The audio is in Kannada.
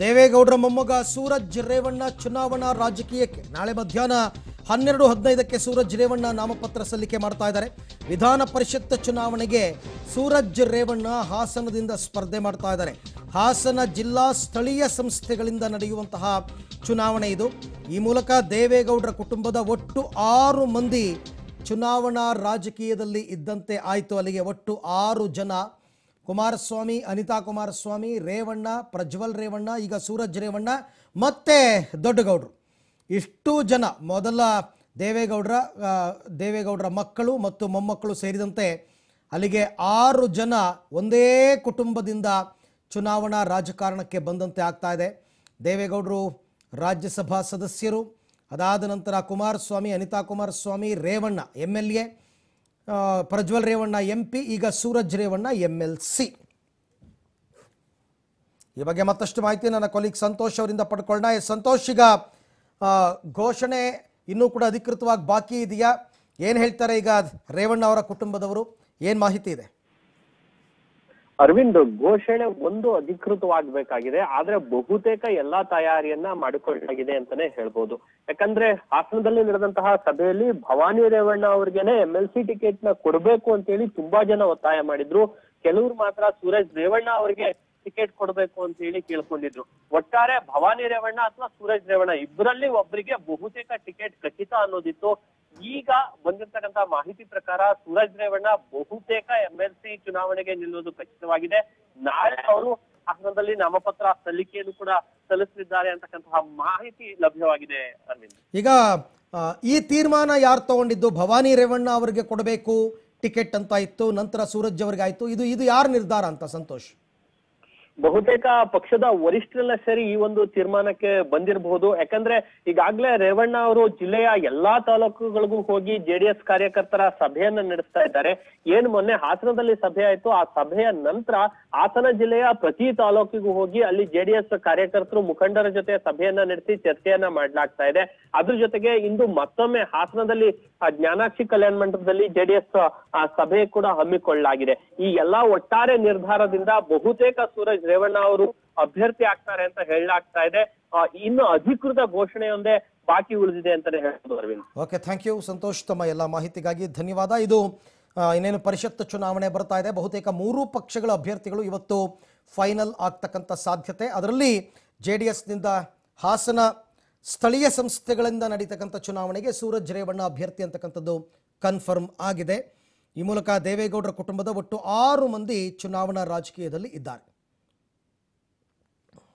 ದೇವೇಗೌಡರ ಮೊಮ್ಮಗ ಸೂರಜ್ ರೇವಣ್ಣ ಚುನಾವಣಾ ರಾಜಕೀಯಕ್ಕೆ ನಾಳೆ ಮಧ್ಯಾಹ್ನ ಹನ್ನೆರಡು ಹದಿನೈದಕ್ಕೆ ಸೂರಜ್ ರೇವಣ್ಣ ನಾಮಪತ್ರ ಸಲ್ಲಿಕೆ ಮಾಡ್ತಾ ಇದ್ದಾರೆ. ವಿಧಾನ ಪರಿಷತ್ ಚುನಾವಣೆಗೆ ಸೂರಜ್ ರೇವಣ್ಣ ಹಾಸನದಿಂದ ಸ್ಪರ್ಧೆ ಮಾಡ್ತಾ ಇದ್ದಾರೆ. ಹಾಸನ ಜಿಲ್ಲಾ ಸ್ಥಳೀಯ ಸಂಸ್ಥೆಗಳಿಂದ ನಡೆಯುವಂತಹ ಚುನಾವಣೆ ಇದು. ಈ ಮೂಲಕ ದೇವೇಗೌಡರ ಕುಟುಂಬದ ಒಟ್ಟು ಆರು ಮಂದಿ ಚುನಾವಣಾ ರಾಜಕೀಯದಲ್ಲಿ ಇದ್ದಂತೆ ಆಯಿತು. ಅಲ್ಲಿಗೆ ಒಟ್ಟು ಆರು ಜನ ಕುಮಾರಸ್ವಾಮಿ, ಅನಿತಾ ಕುಮಾರಸ್ವಾಮಿ, ರೇವಣ್ಣ, ಪ್ರಜ್ವಲ್ ರೇವಣ್ಣ, ಈಗ ಸೂರಜ್ ರೇವಣ್ಣ, ಮತ್ತೆ ದೊಡ್ಡಗೌಡರು. ಇಷ್ಟು ಜನ, ಮೊದಲ ದೇವೇಗೌಡರ ದೇವೇಗೌಡರ ಮಕ್ಕಳು ಮತ್ತು ಮೊಮ್ಮಕ್ಕಳು ಸೇರಿದಂತೆ ಅಲ್ಲಿಗೆ ಆರು ಜನ ಒಂದೇ ಕುಟುಂಬದಿಂದ ಚುನಾವಣಾ ರಾಜಕಾರಣಕ್ಕೆ ಬಂದಂತೆ ಆಗ್ತಾ ಇದೆ. ದೇವೇಗೌಡರು ರಾಜ್ಯಸಭಾ ಸದಸ್ಯರು. ಅದಾದ ನಂತರ Kumaraswamy, Anitha Kumaraswamy, Revanna M L A. Prajwal Revanna M P ಈಗ Suraj Revanna M L C ಈ ಬಗ್ಗೆ ಮತ್ತಷ್ಟು ಮಾಹಿತಿ ನನ್ನ ಕೊಲೀಗ್ ಸಂತೋಷ್ ಅವರಿಂದ ಪಡ್ಕೊಳ್ಳೋಣ. ಸಂತೋಷ್, ಈಗ ಘೋಷಣೆ ಇನ್ನೂ ಕೂಡ ಅಧಿಕೃತವಾಗಿ ಬಾಕಿ ಇದೆಯಾ? ಏನು ಹೇಳ್ತಾರೆ ಈಗ ರೇವಣ್ಣ ಅವರ ಕುಟುಂಬದವರು? ಏನು ಮಾಹಿತಿ ಇದೆ? ಅರವಿಂದ್ ಘೋಷಣೆ ಒಂದು ಅಧಿಕೃತವಾಗಬೇಕಾಗಿದೆ, ಆದ್ರೆ ಬಹುತೇಕ ಎಲ್ಲಾ ತಯಾರಿಯನ್ನ ಮಾಡಿಕೊಳ್ಳಲಾಗಿದೆ ಅಂತಾನೆ ಹೇಳ್ಬೋದು. ಯಾಕಂದ್ರೆ ಹಾಸನದಲ್ಲಿ ನಡೆದಂತಹ ಸಭೆಯಲ್ಲಿ ಭವಾನಿ ರೇವಣ್ಣ ಅವ್ರಿಗೆನೆ ಎಂ ಎಲ್ ಸಿ ಟಿಕೆಟ್ನ ಕೊಡ್ಬೇಕು ಅಂತೇಳಿ ತುಂಬಾ ಜನ ಒತ್ತಾಯ ಮಾಡಿದ್ರು. ಕೆಲವರು ಮಾತ್ರ ಸುರೇಶ್ ರೇವಣ್ಣ ಅವರಿಗೆ ಟಿಕೆಟ್ ಕೊಡ್ಬೇಕು ಅಂತ ಹೇಳಿ ಕೇಳ್ಕೊಂಡಿದ್ರು. ಒಟ್ಟಾರೆ ಭವಾನಿ ರೇವಣ್ಣ ಅಥವಾ ಸೂರಜ್ ರೇವಣ್ಣ ಇಬ್ಬರಲ್ಲಿ ಒಬ್ಬರಿಗೆ ಬಹುತೇಕ ಟಿಕೆಟ್ ಖಚಿತ ಅನ್ನೋದಿತ್ತು. ಈಗ ಬಂದಿರ್ತಕ್ಕಂತ ಮಾಹಿತಿ ಪ್ರಕಾರ ಸೂರಜ್ ರೇವಣ್ಣ ಬಹುತೇಕ ಎಂಎಲ್ಸಿ ಚುನಾವಣೆಗೆ ನಿಲ್ಲುವುದು ಖಚಿತವಾಗಿದೆ. ನಾಳೆ ಅವರು ಹಾಸನದಲ್ಲಿ ನಾಮಪತ್ರ ಸಲ್ಲಿಕೆಯನ್ನು ಕೂಡ ಸಲ್ಲಿಸಲಿದ್ದಾರೆ ಅಂತಕ್ಕಂತಹ ಮಾಹಿತಿ ಲಭ್ಯವಾಗಿದೆ, ಅರವಿಂದ್. ಈಗ ಈ ತೀರ್ಮಾನ ಯಾರು ತಗೊಂಡಿದ್ದು? ಭವಾನಿ ರೇವಣ್ಣ ಅವರಿಗೆ ಕೊಡಬೇಕು ಟಿಕೆಟ್ ಅಂತ ಇತ್ತು, ನಂತರ ಸೂರಜ್ ಅವರಿಗೆ ಆಯ್ತು ಇದು ಇದು ಯಾರು ನಿರ್ಧಾರ ಅಂತ, ಸಂತೋಷ್? ಬಹುತೇಕ ಪಕ್ಷದ ವರಿಷ್ಠರೆಲ್ಲ ಸೇರಿ ಈ ಒಂದು ತೀರ್ಮಾನಕ್ಕೆ ಬಂದಿರಬಹುದು. ಯಾಕಂದ್ರೆ ಈಗಾಗ್ಲೇ ರೇವಣ್ಣ ಅವರು ಜಿಲ್ಲೆಯ ಎಲ್ಲಾ ತಾಲೂಕುಗಳಿಗೂ ಹೋಗಿ ಜೆಡಿಎಸ್ ಕಾರ್ಯಕರ್ತರ ಸಭೆಯನ್ನ ನಡೆಸ್ತಾ ಇದ್ದಾರೆ. ಏನ್ ಮೊನ್ನೆ ಹಾಸನದಲ್ಲಿ ಸಭೆ ಆಯ್ತು. ಆ ಸಭೆಯ ನಂತರ ಹಾಸನ ಜಿಲ್ಲೆಯ ಪ್ರತಿ ತಾಲೂಕಿಗೂ ಹೋಗಿ ಅಲ್ಲಿ ಜೆಡಿಎಸ್ ಕಾರ್ಯಕರ್ತರು ಮುಖಂಡರ ಜೊತೆ ಸಭೆಯನ್ನ ನಡೆಸಿ ಚರ್ಚೆಯನ್ನ ಮಾಡ್ಲಾಗ್ತಾ ಇದೆ. ಅದ್ರ ಜೊತೆಗೆ ಇಂದು ಮತ್ತೊಮ್ಮೆ ಹಾಸನದಲ್ಲಿ ಜ್ಞಾನಾಕ್ಷಿ ಕಲ್ಯಾಣ ಮಂಟಪದಲ್ಲಿ ಜೆಡಿಎಸ್ ಸಭೆ ಕೂಡ ಹಮ್ಮಿಕೊಳ್ಳಲಾಗಿದೆ. ಈ ಎಲ್ಲಾ ಒಟ್ಟಾರೆ ನಿರ್ಧಾರದಿಂದ ಬಹುತೇಕ ಸೂರಜ್ ರೇವಣ್ಣ ಅವರು ಅಭ್ಯರ್ಥಿ ಆಗ್ತಾರೆ ಅಂತ ಹೇಳಲಾಗ್ತಾ ಇದೆ. ಇನ್ನು ಅಧಿಕೃತ ಘೋಷಣೆಯೊಂದೇ ಬಾಕಿ ಉಳಿದಿದೆ ಅಂತಾನೆ ಹೇಳ್ಬೋದು Arvind. Okay thank you Santosh, ತಮ್ಮ ಎಲ್ಲ ಮಾಹಿತಿಗಾಗಿ ಧನ್ಯವಾದ. ಇದು ಇನ್ನೇನು ಪರಿಷತ್ ಚುನಾವಣೆ ಬರ್ತಾ ಇದೆ. ಬಹುತೇಕ ಮೂರು ಪಕ್ಷಗಳ ಅಭ್ಯರ್ಥಿಗಳು ಇವತ್ತು ಫೈನಲ್ ಆಗ್ತಕ್ಕಂಥ ಸಾಧ್ಯತೆ. ಅದರಲ್ಲಿ ಜೆ ಡಿ ಎಸ್ನಿಂದ ಹಾಸನ ಸ್ಥಳೀಯ ಸಂಸ್ಥೆಗಳಿಂದ ನಡೀತಕ್ಕಂಥ ಚುನಾವಣೆಗೆ ಸೂರಜ್ ರೇವಣ್ಣ ಅಭ್ಯರ್ಥಿ ಅಂತಕ್ಕಂಥದ್ದು ಕನ್ಫರ್ಮ್ ಆಗಿದೆ. ಈ ಮೂಲಕ ದೇವೇಗೌಡರ ಕುಟುಂಬದ ಒಟ್ಟು ಆರು ಮಂದಿ ಚುನಾವಣಾ ರಾಜಕೀಯದಲ್ಲಿ ಇದ್ದಾರೆ.